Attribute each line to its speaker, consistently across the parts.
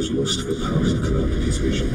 Speaker 1: Celebrimbor's lust for power clouded his vision.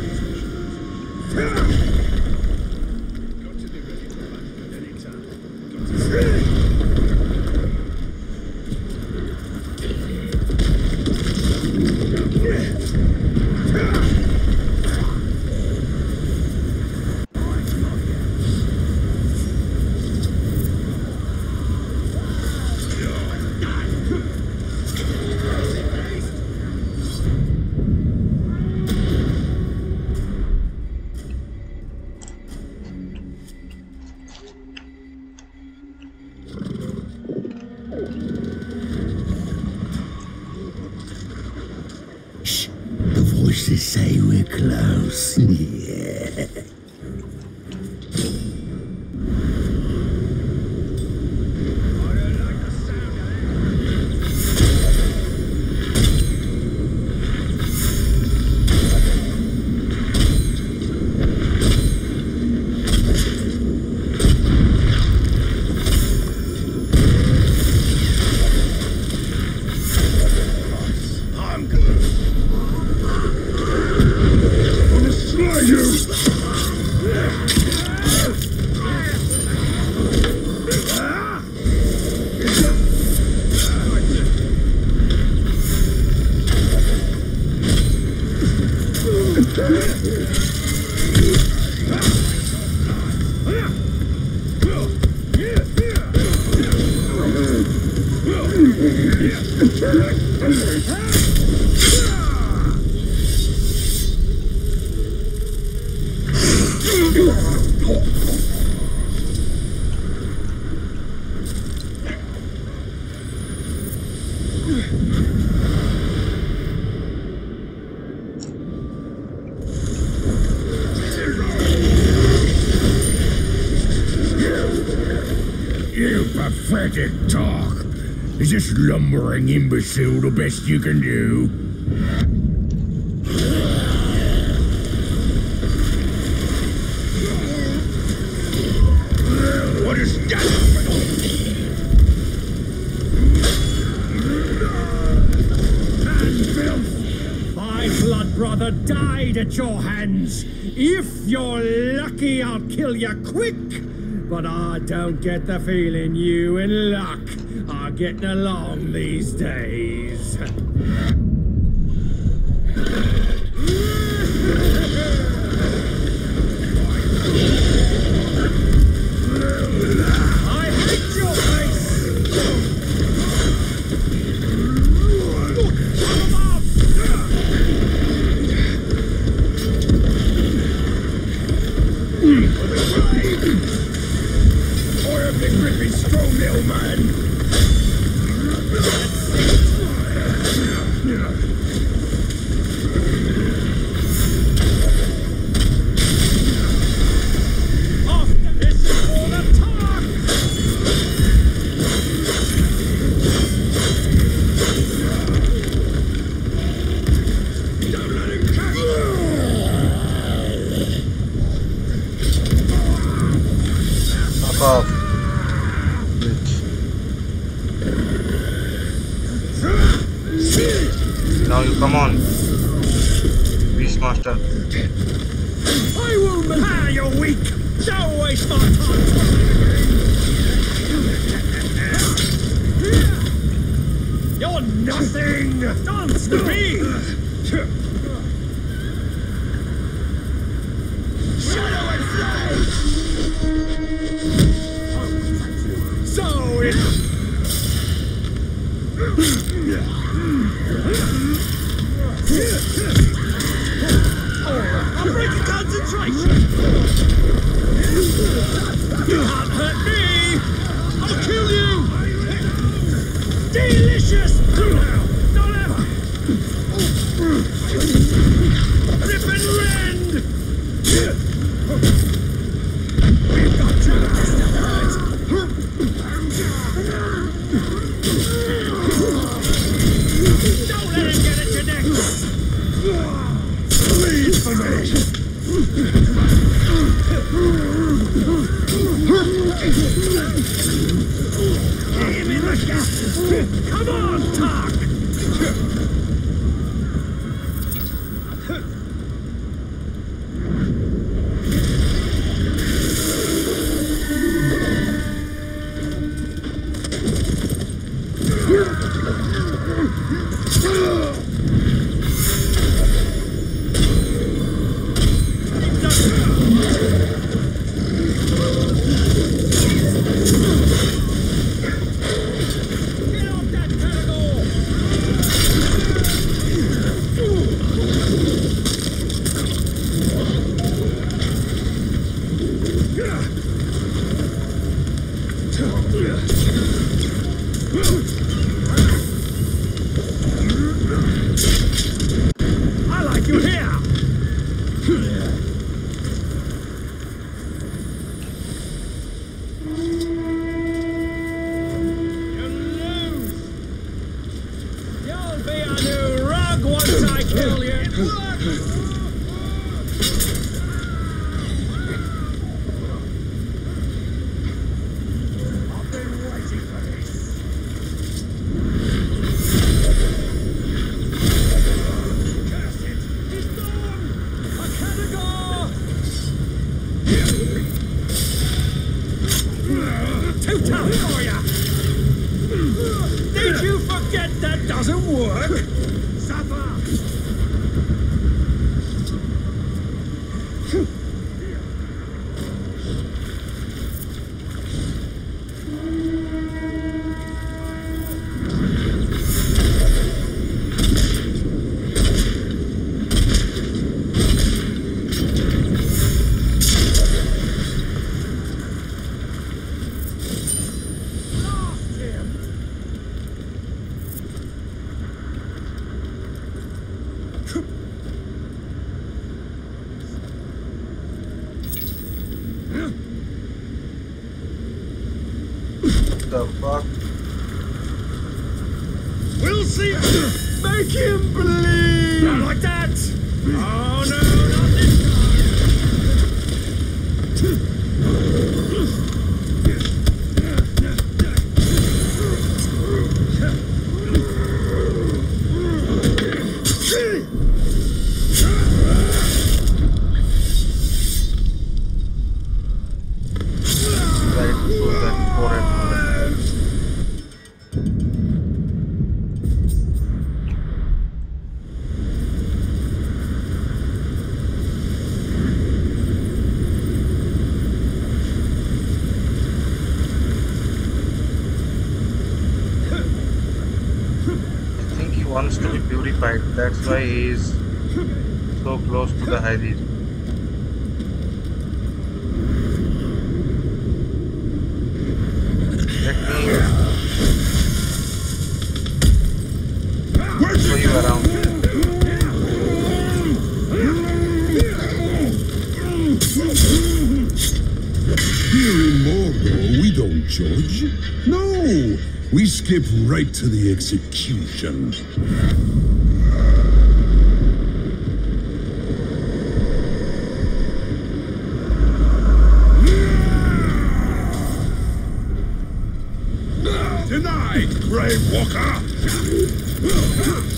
Speaker 2: Lumbering imbecile the best you can do? What is that?
Speaker 3: My blood brother died at your hands. If you're lucky, I'll kill you quick. But I don't get the feeling you in Luck getting along these days. I hate your face!
Speaker 2: I am the gripping strong little man.
Speaker 3: After this is all the talk!
Speaker 2: Don't let him catch
Speaker 4: Fuck off. Bitch. Now you come on. Beastmaster.
Speaker 3: I will Ah, you're weak! Don't waste my time You're nothing! Dance to me!
Speaker 4: wants to be purified. That's why he is so close to the Harir. Let me show you around.
Speaker 1: Here in Morgul, we don't judge skip right to the execution. Denied, Grave Walker!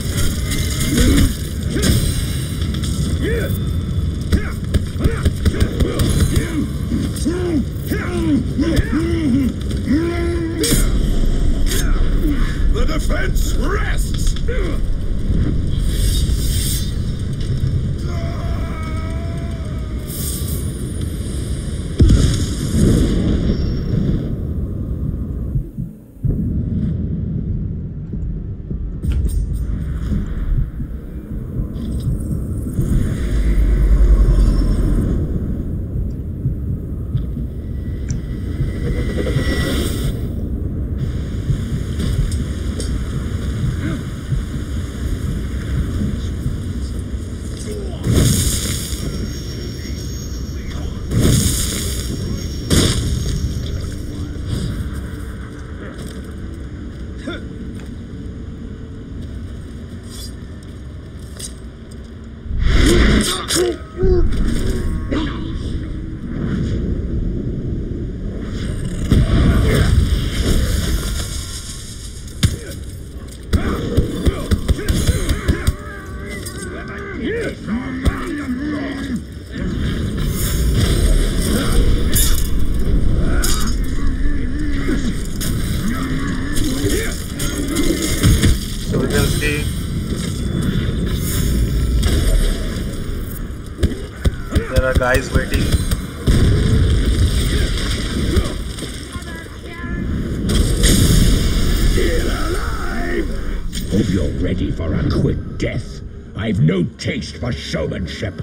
Speaker 1: Taste for showmanship.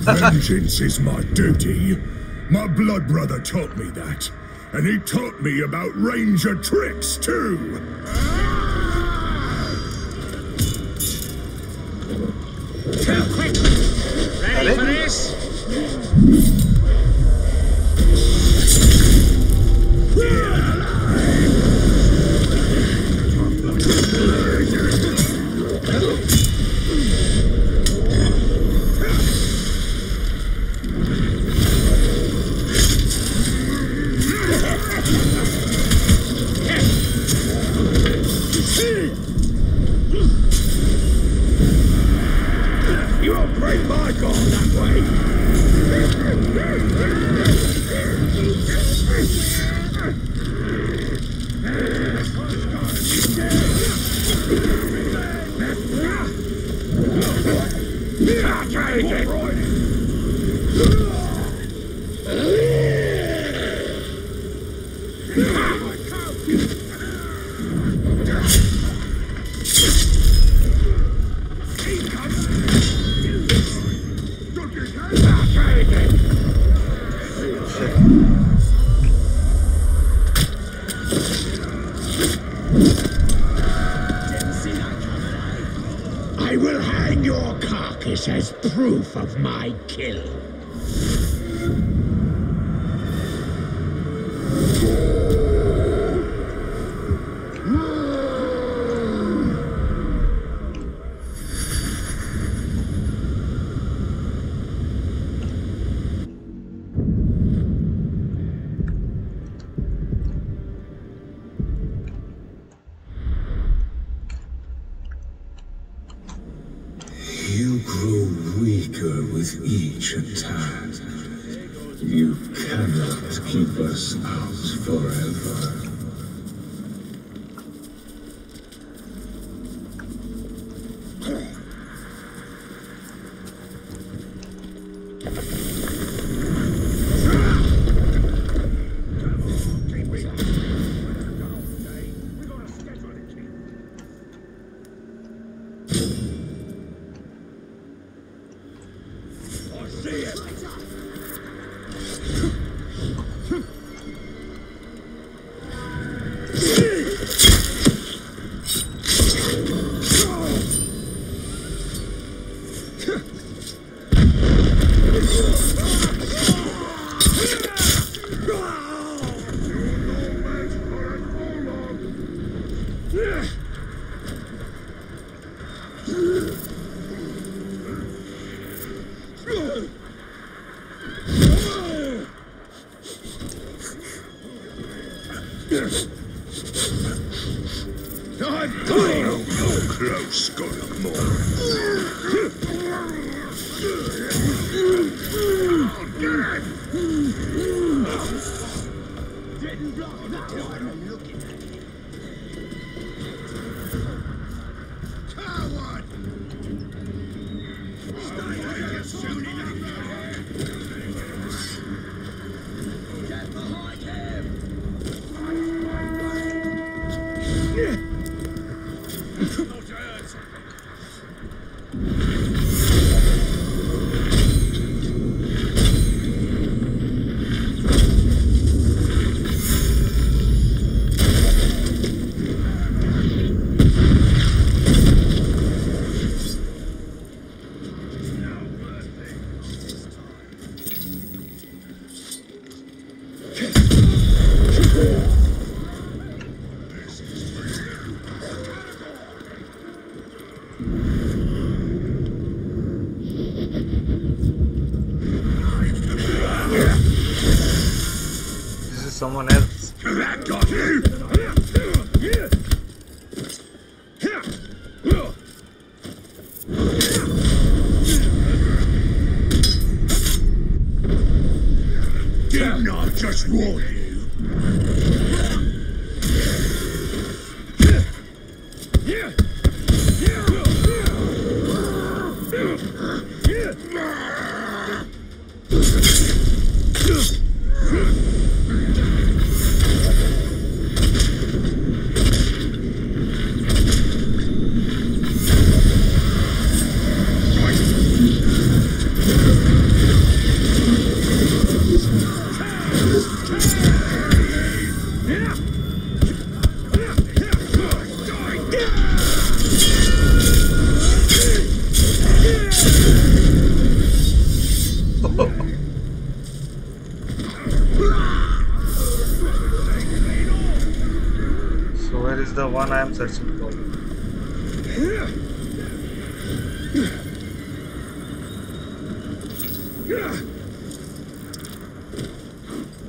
Speaker 3: Vengeance is my duty. My blood brother taught me that. And he taught me about ranger tricks, too.
Speaker 1: I will hang your carcass as proof of my kill.
Speaker 4: This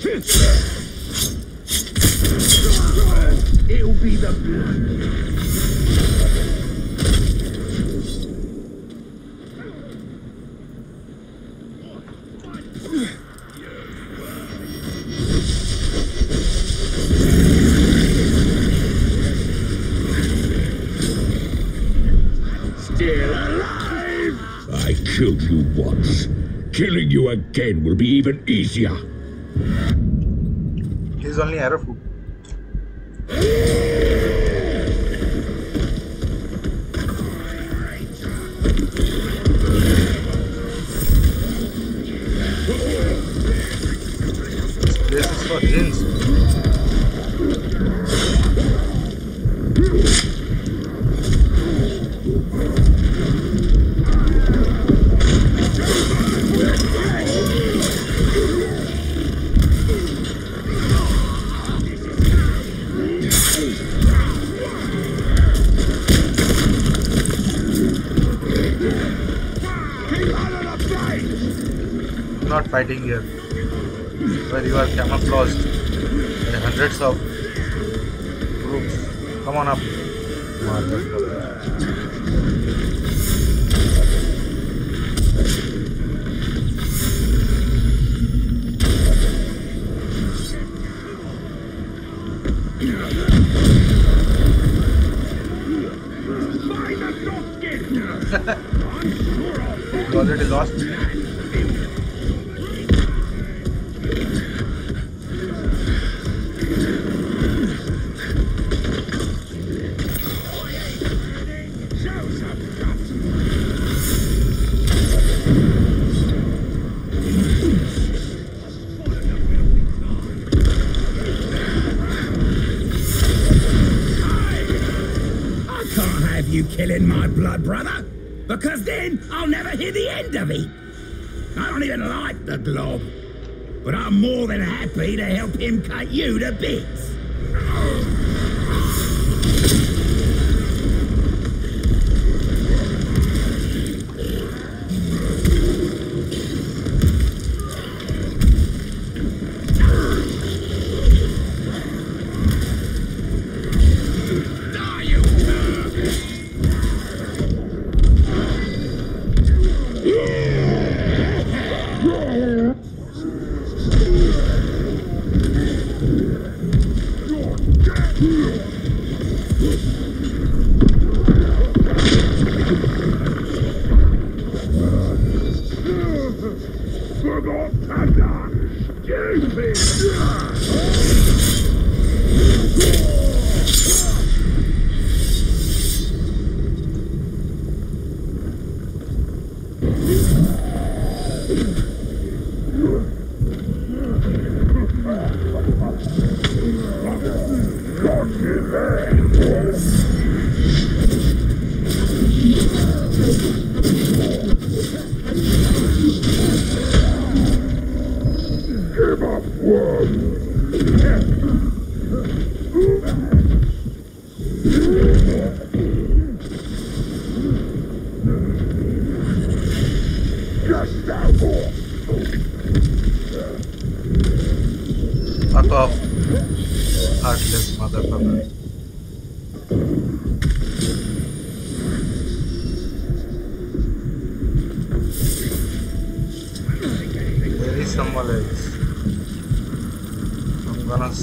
Speaker 3: It'll be the blood. I killed you once. Killing you again will be even easier.
Speaker 4: Only arrow you
Speaker 3: killing my blood brother, because then I'll never hear the end of it. I don't even like the glob, but I'm more than happy to help him cut you to bits.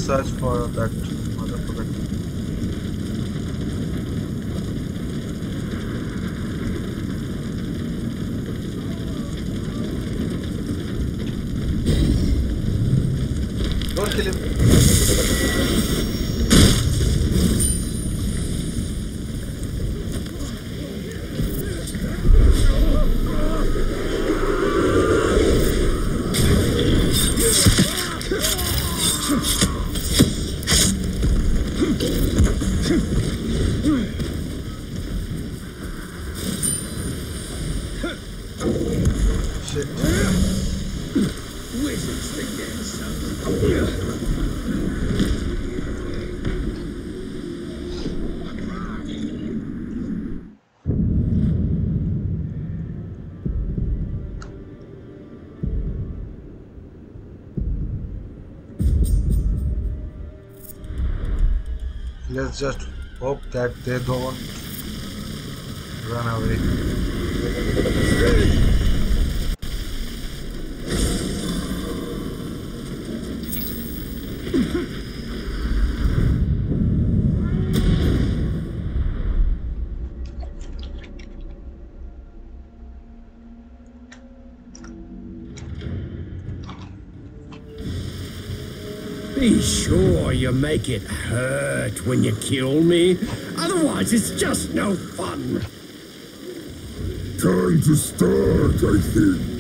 Speaker 4: Search for that motherfucker. Don't kill him. Shit.
Speaker 3: Wizards think they're something.
Speaker 4: Let's just hope that they don't run away.
Speaker 3: Be sure you make it hurt when you kill me. Otherwise, it's just no fun.
Speaker 1: Time to start, I think.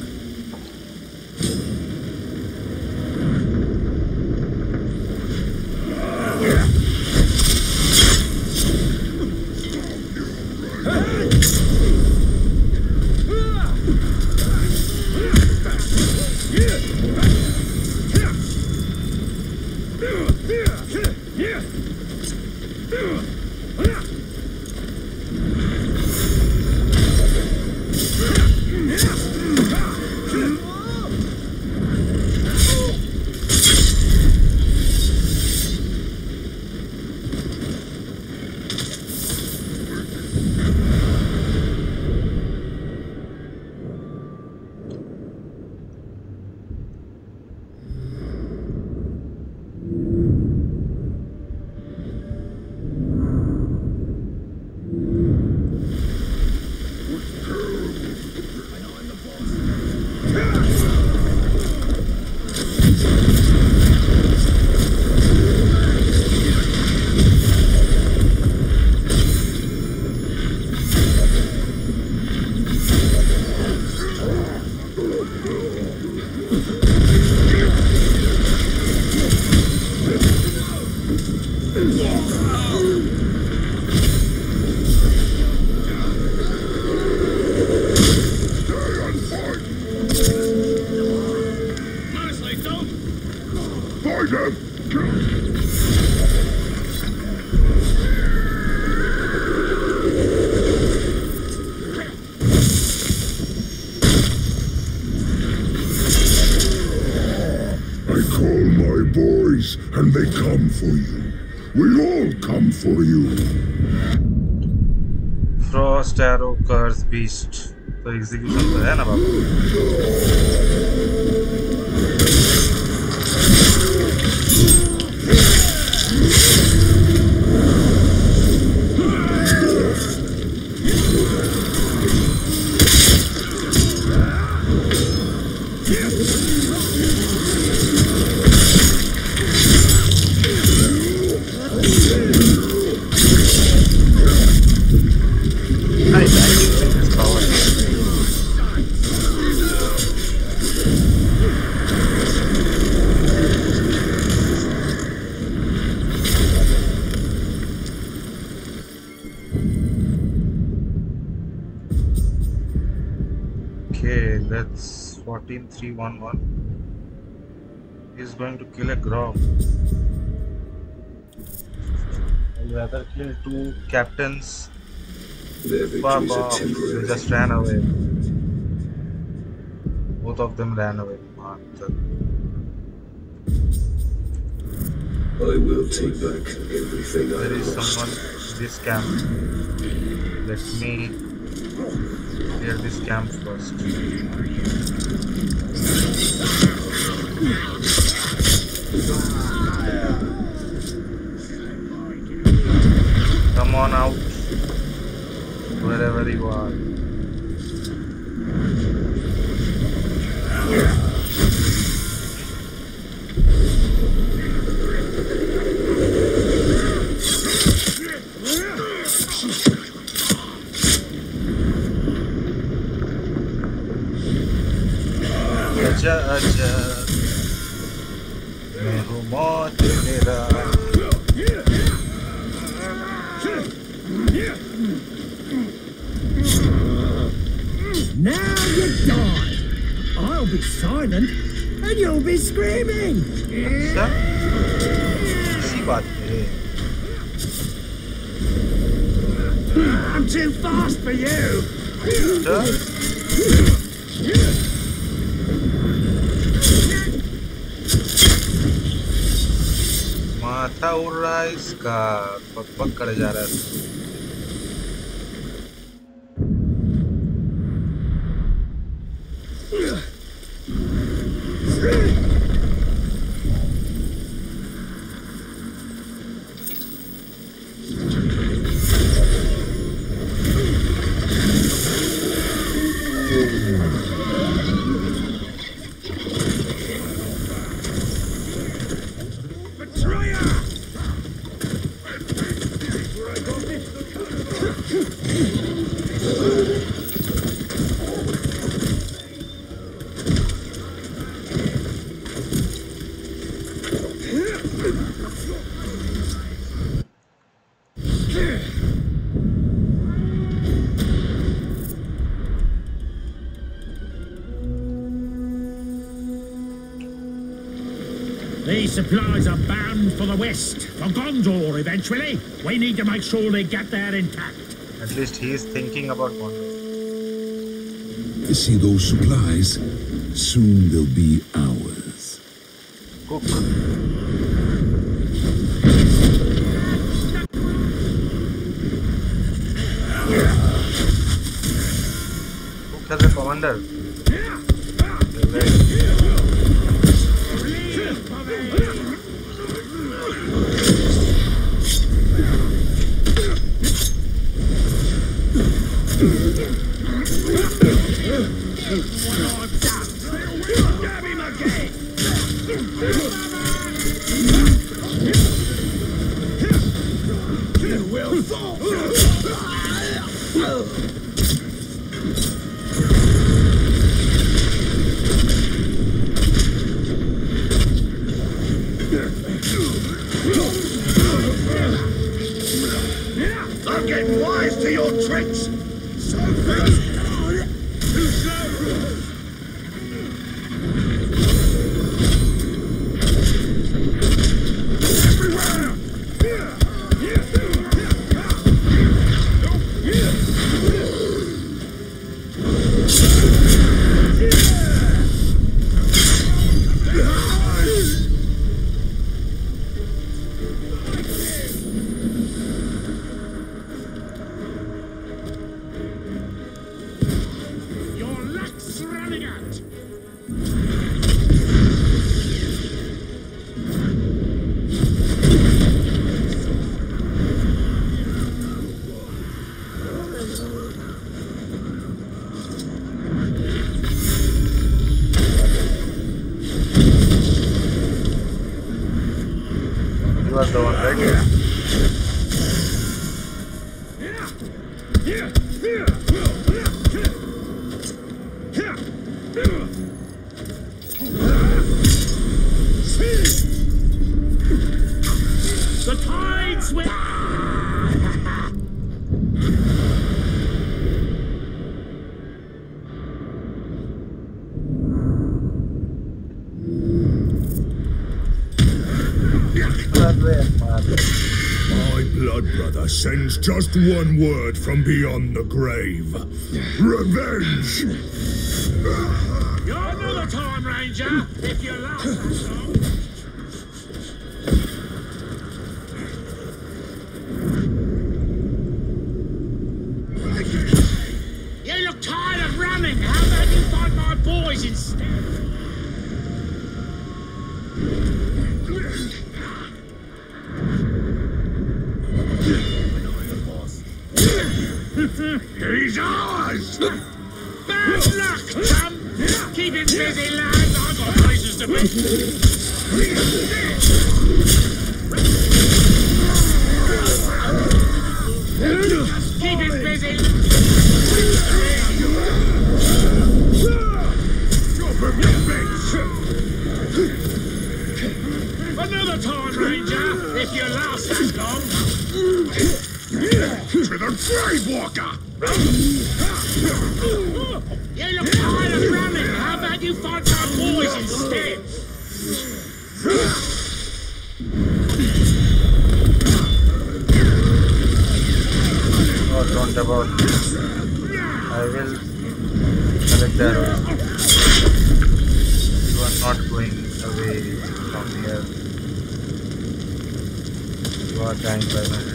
Speaker 5: Honestly, don't.
Speaker 1: Find them! I call my boys, and they come for you. We all come for you.
Speaker 4: Frost arrow curse beast तो execution तो है ना बाबू 14311. He's going to kill a grog. I'd rather kill two captains
Speaker 6: Their
Speaker 4: Fuck
Speaker 6: victories are.
Speaker 4: They
Speaker 6: temporary.
Speaker 4: just ran away. Both of them ran away.
Speaker 6: I will take back everything I
Speaker 4: There is
Speaker 6: lost.
Speaker 4: someone in this camp. Let me clear this camp first. Come on out. Wherever you are.
Speaker 3: Now you die! I'll be silent and you'll be screaming!
Speaker 5: I'm too fast for you!
Speaker 4: माथा उड़ रहा है इसका पक पक कर जा रहा है
Speaker 3: supplies are bound for the west, for Gondor eventually. We need to make sure they get there intact.
Speaker 4: At least he is thinking about one.
Speaker 7: You see those supplies? Soon they'll be ours.
Speaker 4: Cook. Cook has a commander.
Speaker 1: Just one word from beyond the grave. Revenge!
Speaker 3: You're another time, Ranger. If you last Another time, Ranger. If you last that long.
Speaker 8: To the grave walker.
Speaker 3: there you
Speaker 4: are not going away from here. You are dying by my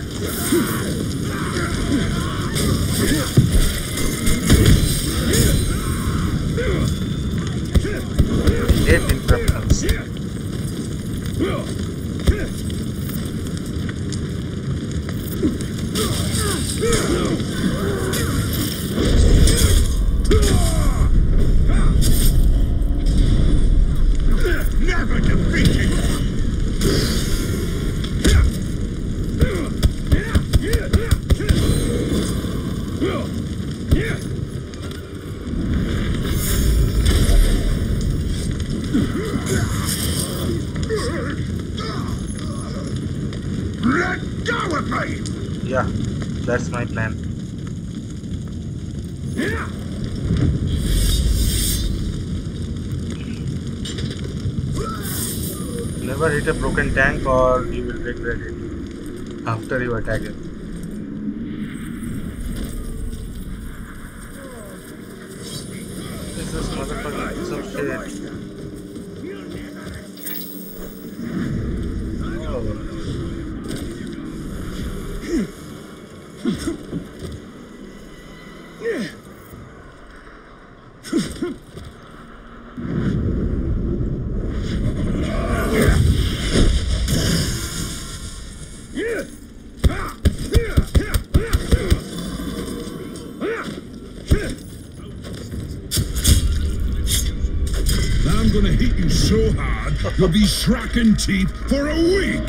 Speaker 4: it after you attack it. This is motherfucking piece of shit. Oh.
Speaker 9: I'm gonna hit you so hard, you'll be shracking teeth for a week.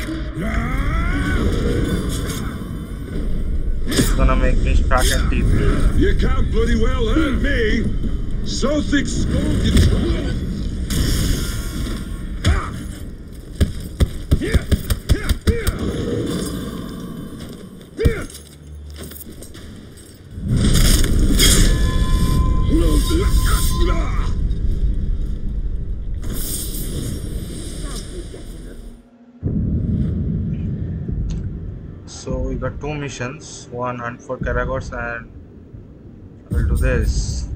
Speaker 4: It's gonna make me crack teeth.
Speaker 9: You can't bloody well hurt me. So thick skull you
Speaker 4: missions, one hunt for Caragors and we'll do this.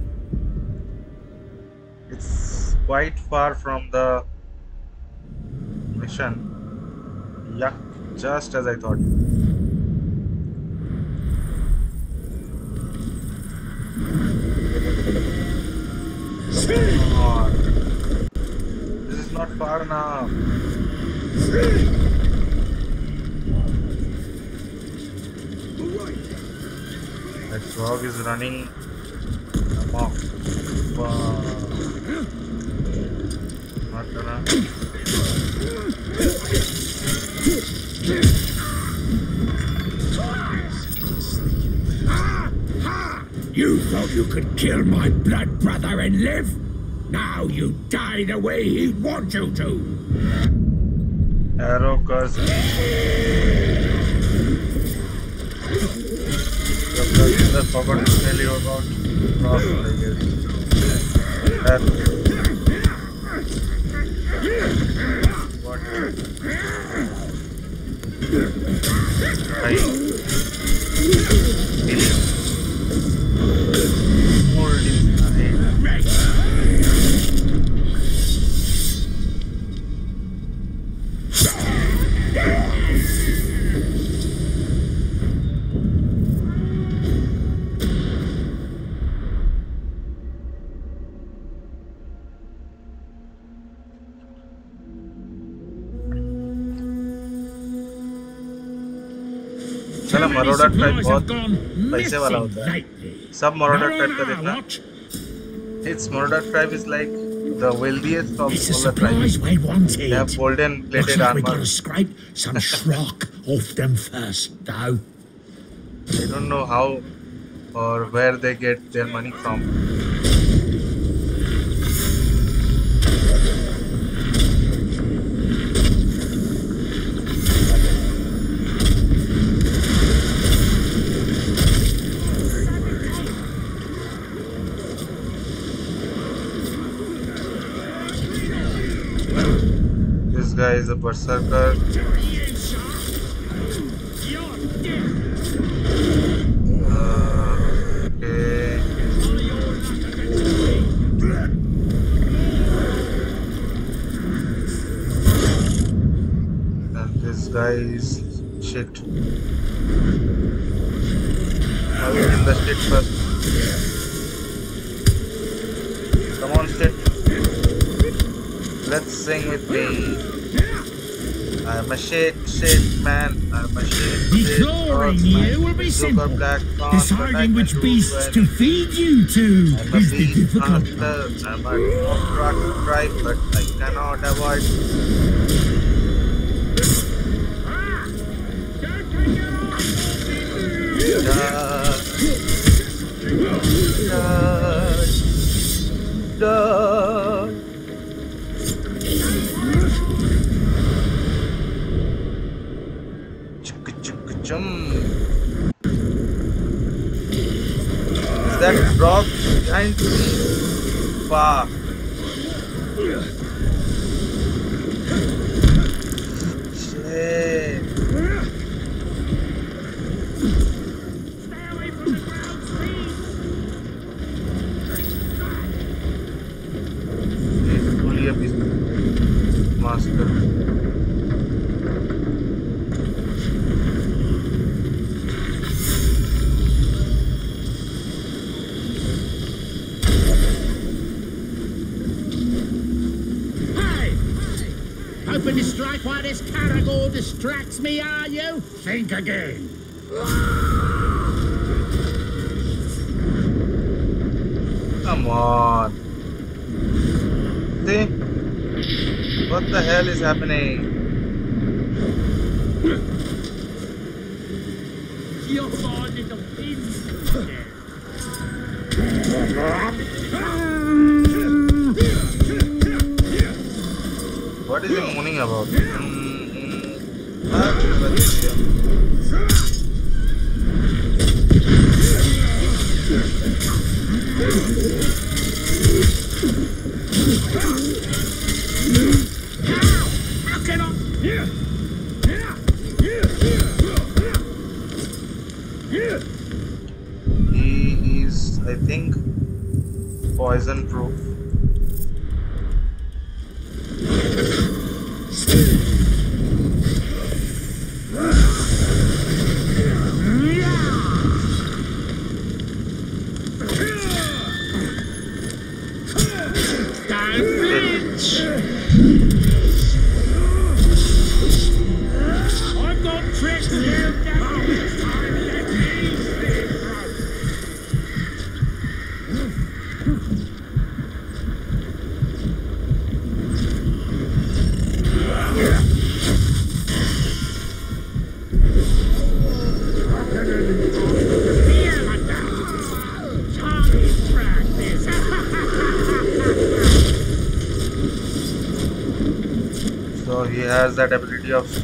Speaker 4: It's quite far from the mission. yeah just as I thought. This is not far enough. That frog is running amok. Not gonna.
Speaker 3: You thought you could kill my blood brother and live? Now you die the way he'd want you to.
Speaker 4: Arrow cause I forgot to tell you about cross I guess. That what I मरोड़ा tribe बहुत पैसे वाला होता है सब मरोड़ा tribe का देखना it's Maroda tribe is like the wealthiest of
Speaker 3: It's the
Speaker 4: all the tribes.
Speaker 3: supplies we wanted.
Speaker 4: They have golden
Speaker 3: Looks
Speaker 4: plated
Speaker 3: like we
Speaker 4: armor.
Speaker 3: gotta scrape some schrock off them first, though.
Speaker 4: I don't know how or where they get their money from. Berserker. Uh, this guy is Shit. I will kill the shit first. Come on, shit. Let's sing with me. I'm a shit, shit man. Uh, I'm a shit,
Speaker 3: Declaring you will be simple.
Speaker 4: Black
Speaker 3: Deciding which beasts to feed you to
Speaker 4: I'm
Speaker 3: is the difficult
Speaker 4: hunter. I'm a truck drive, but I cannot avoid. Behind me? Fuck. Shit. He's fully up his master.
Speaker 3: hoping to strike while this Caragor distracts me, are you? Think again.
Speaker 4: Come on. See? What the hell is happening?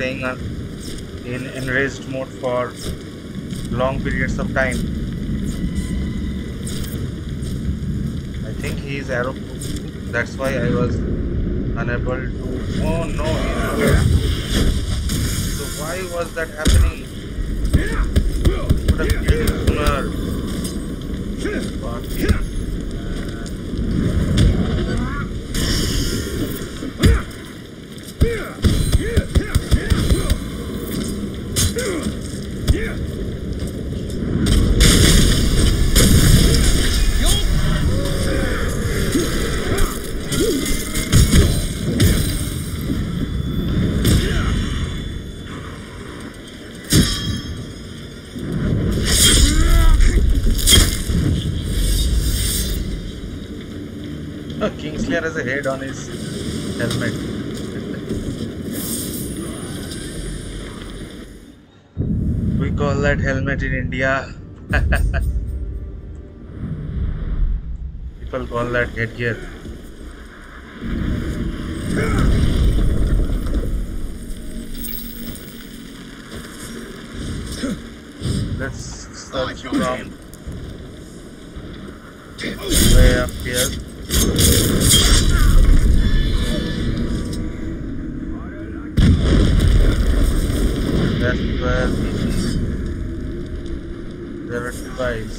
Speaker 4: Staying in enraged mode for long periods of time. I think he is arrow That's why I was unable to. Oh no! So why was that happening? Could have killed him sooner. Has on his helmet. we call that helmet in India. People call that headgear. Let's search oh, from way up here. that's where it is. There are two eyes.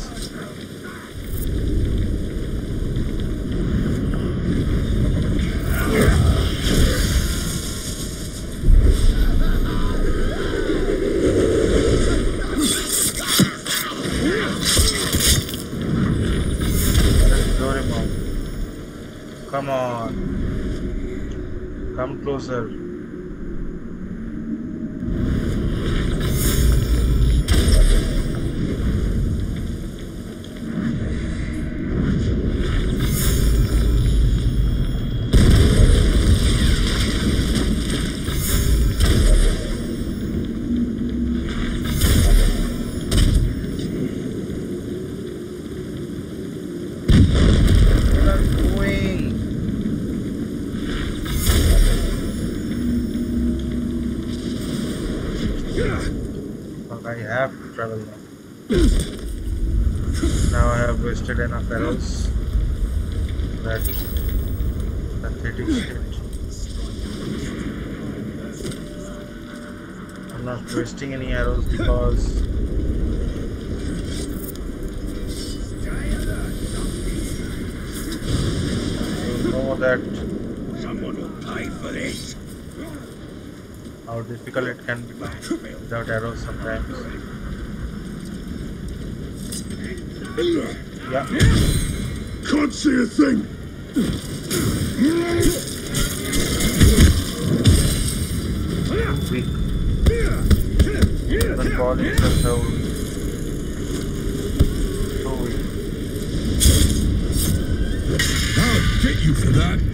Speaker 4: Come on. Come closer. It can be without arrows sometimes. Yeah.
Speaker 1: Can't see a thing.
Speaker 4: Weak. Even ball so, so weak.
Speaker 9: I'll get you for that.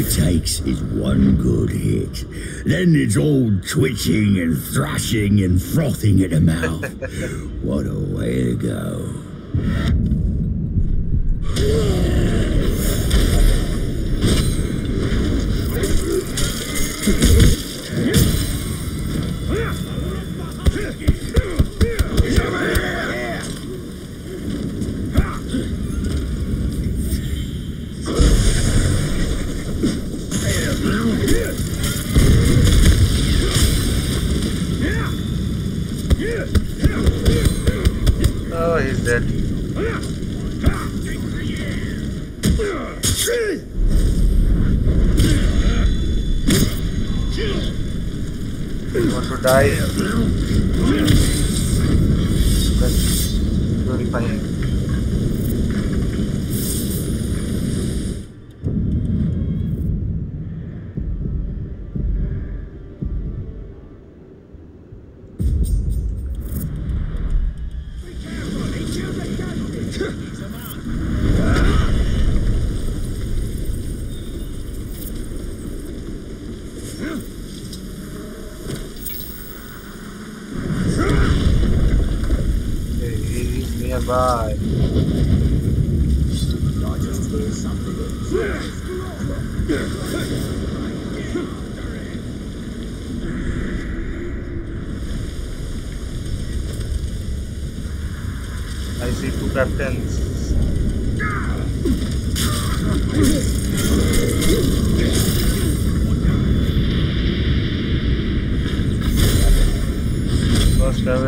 Speaker 3: it takes is one good hit. Then it's all twitching and thrashing and frothing at the mouth. what a way to go.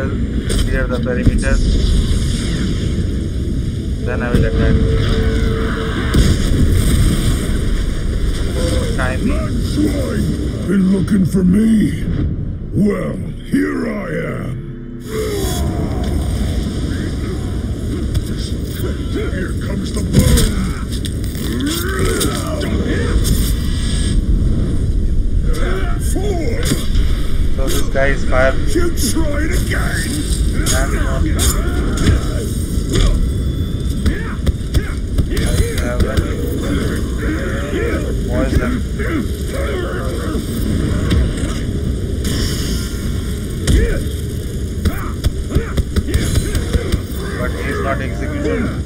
Speaker 4: will clear the perimeter. Then I will attack.
Speaker 1: Been looking for me? Well here I am. Here comes the boom
Speaker 4: So this guy is fired.
Speaker 1: You try it again.
Speaker 4: Poison. but he is not executed.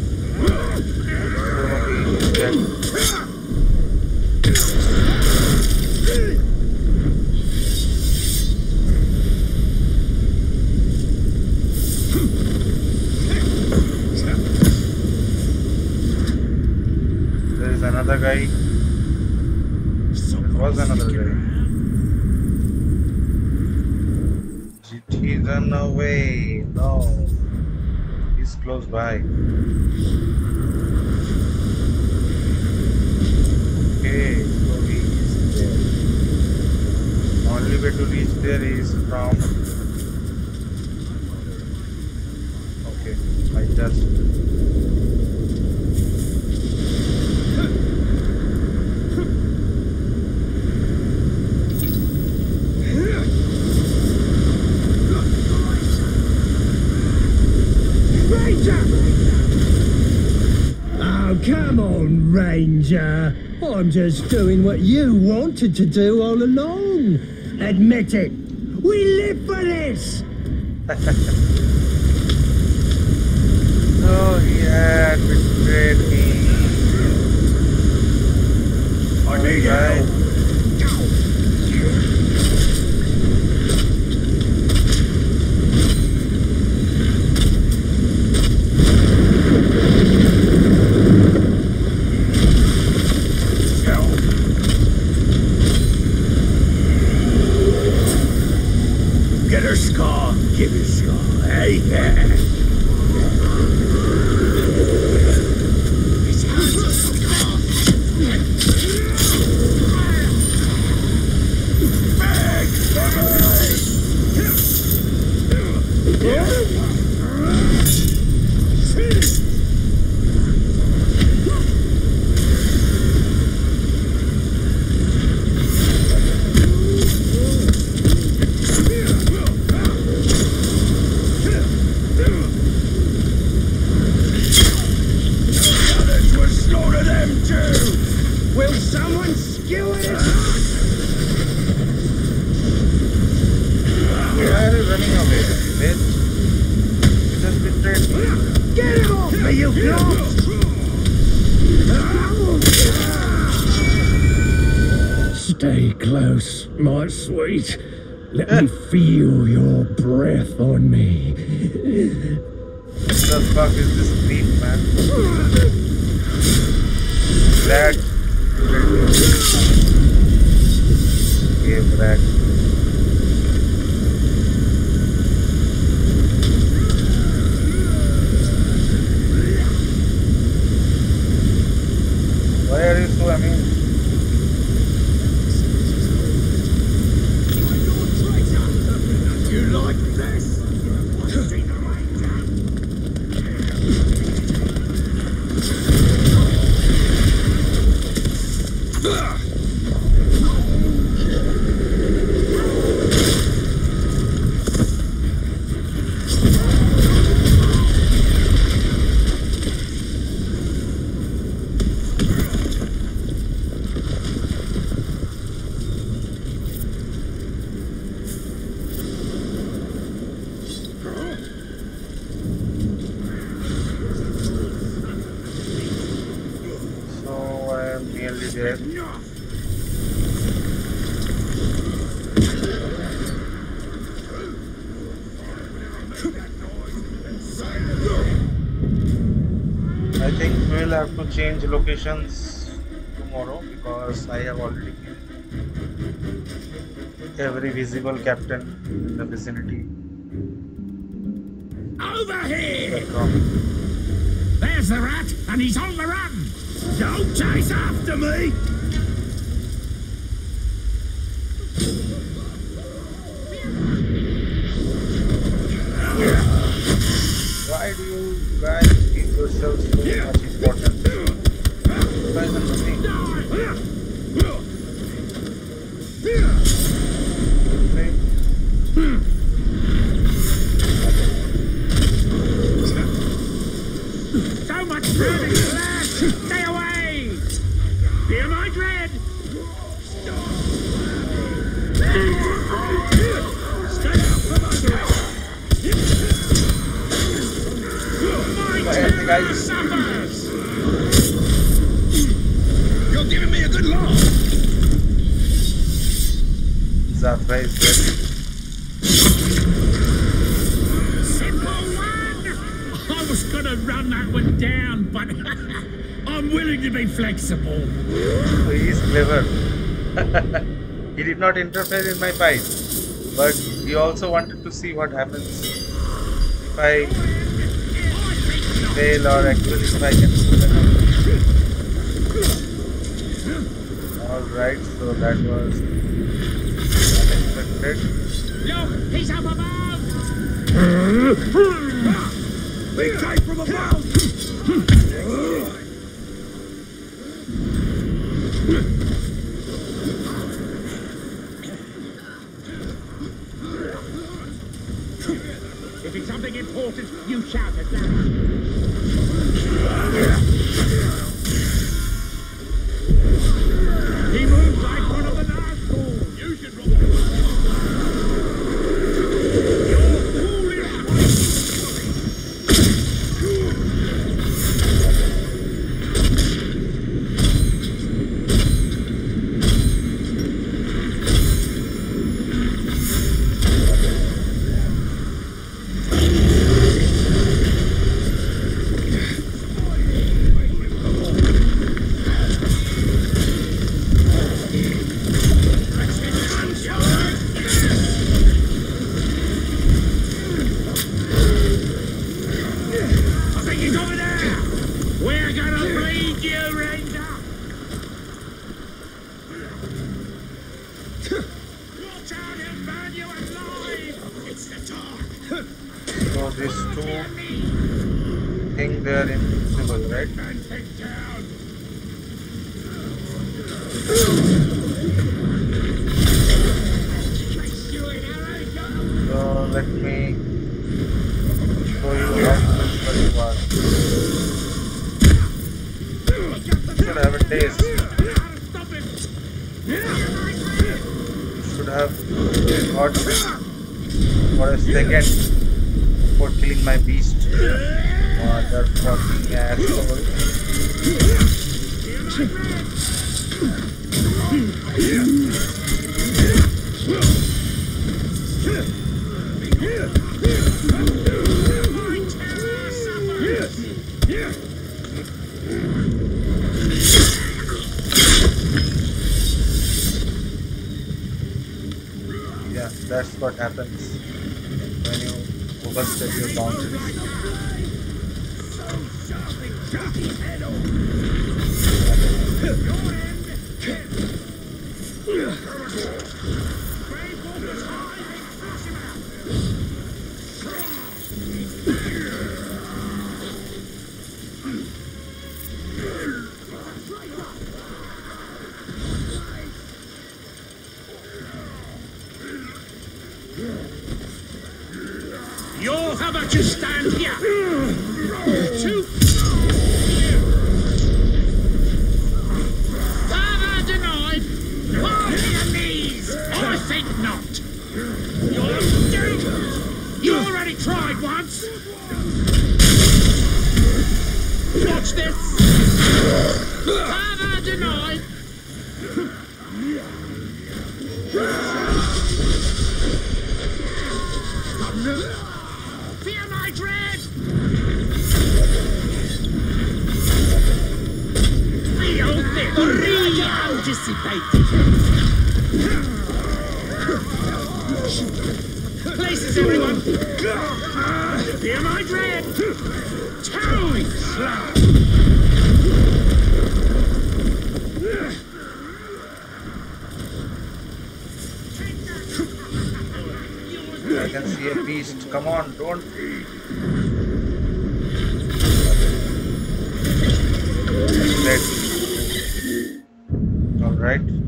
Speaker 4: day. So
Speaker 3: it was another day.
Speaker 4: It isn't away. No. It's close by. Okay, so we is there. Only way to reach there is from okay, I just
Speaker 10: I'm just doing what you wanted to do all along. Admit it. We live for this.
Speaker 4: oh, he had betrayed me.
Speaker 3: I need help.
Speaker 4: Ugh. Change locations tomorrow because I have already killed every visible captain in the vicinity.
Speaker 3: Over here! There's the rat, and he's on the run! Don't chase after me!
Speaker 4: He did not interfere in my pipe, but he also wanted to see what happens if I fail or actually if I can Alright, so that was unexpected.
Speaker 11: Look, he's up above!
Speaker 12: Big from above!
Speaker 11: you
Speaker 3: shouted louder. for a second for killing my beast. Motherfucking asshole. that's what happens let's get your boundaries. Yeah. right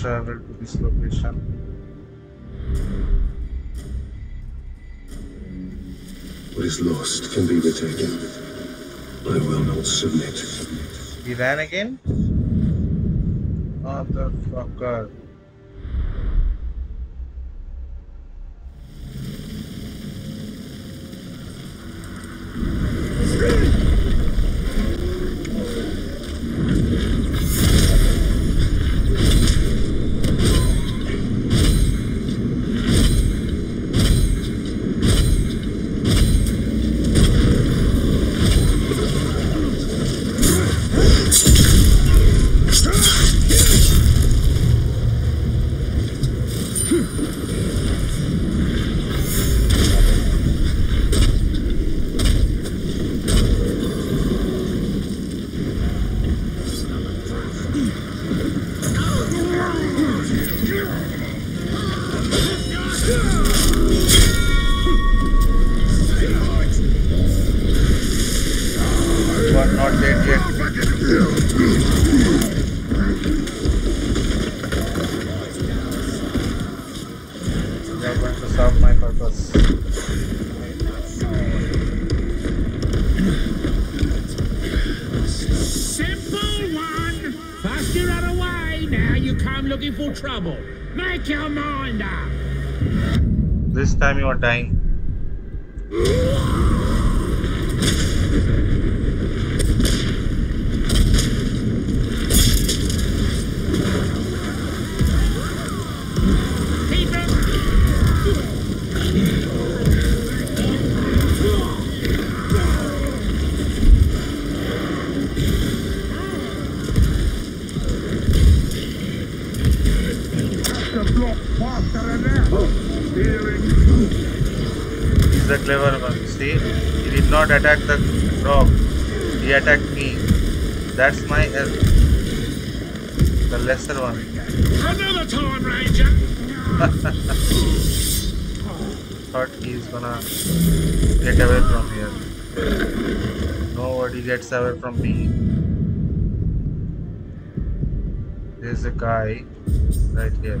Speaker 3: travel to this location.
Speaker 1: What is lost can be retaken. I will not submit.
Speaker 3: He ran again? Motherfucker. Looking for trouble. Make your mind up.
Speaker 4: This time you are dying. The clever one. See, he did not attack the frog. He attacked me. That's my help. The lesser one.
Speaker 3: Another time, Ranger.
Speaker 4: Thought he's gonna get away from here. Nobody gets away from me. There's a guy right here.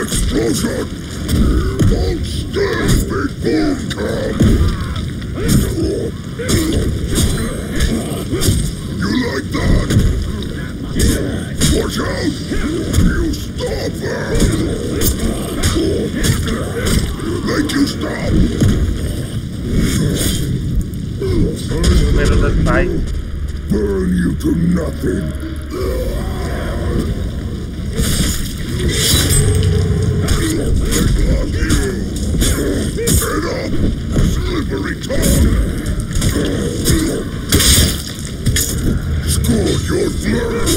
Speaker 1: Explosion! Hold still, big boom come! You like that? Watch out! You stop her! Make you stop!
Speaker 4: Pero the sky.
Speaker 1: Burn you to nothing! Head up! Slippery tongue! Score your flare!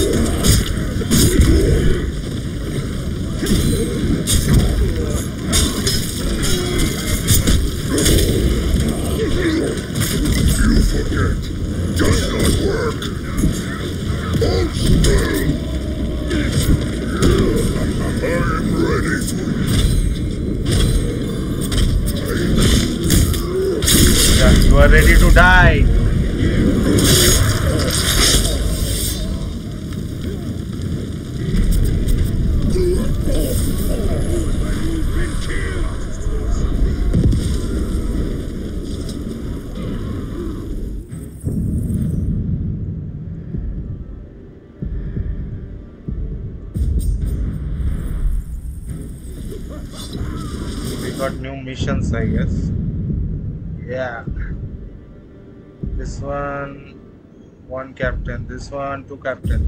Speaker 4: This one, two captain.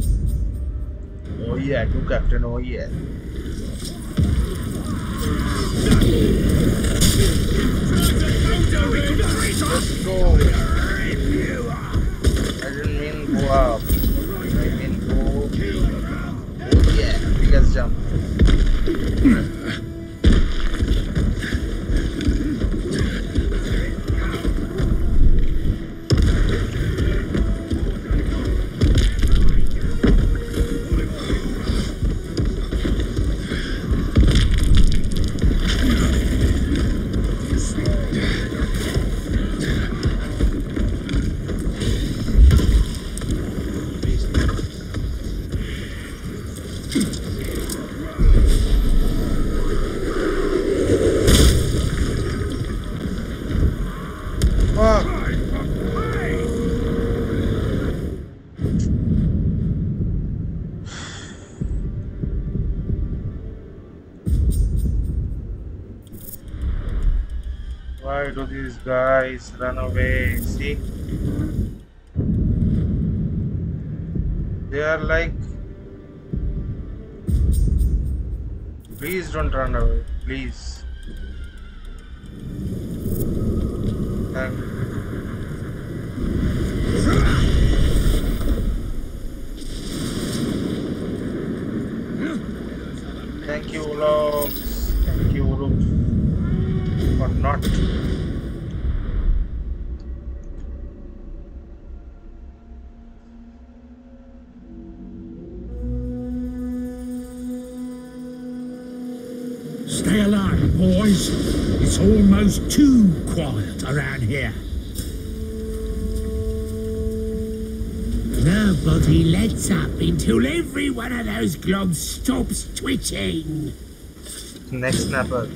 Speaker 4: Oh yeah, two captain. Oh yeah. Go. I didn't mean go up. I mean go. Oh yeah, biggest jump. Guys run away? See? They are like. Please don't run away. Please.
Speaker 3: Lets up until every one of those globs stops twitching.
Speaker 4: Next snapper.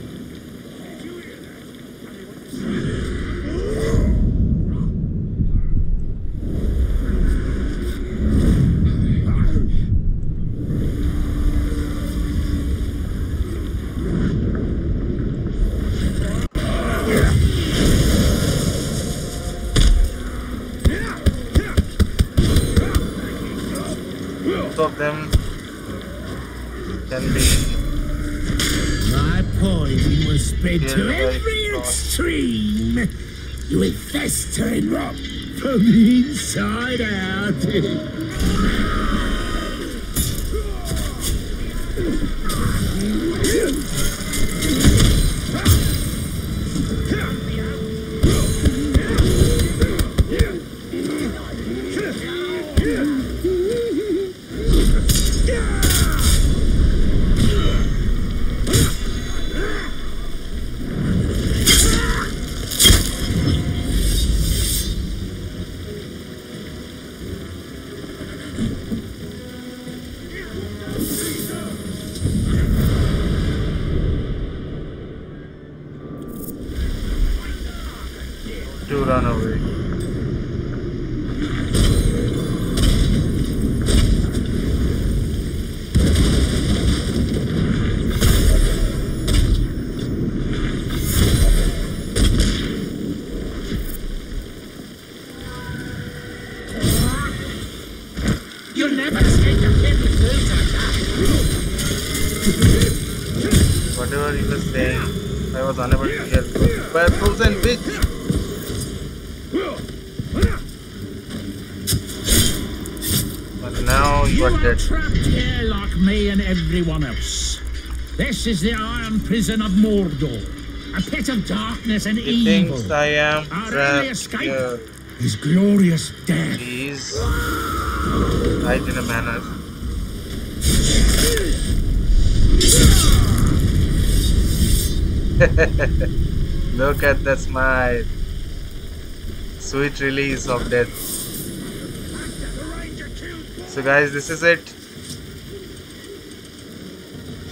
Speaker 4: Both of them can be
Speaker 3: My poison will spread to every extreme. You will fester and rot from the inside out. is the iron prison of Mordor, a pit of darkness and
Speaker 4: He
Speaker 3: evil.
Speaker 4: thinks I am
Speaker 3: Our only escape
Speaker 4: here.
Speaker 3: is glorious death.
Speaker 4: Please. Right in a manner. Look at that smile. Sweet release of death. So guys, this is it.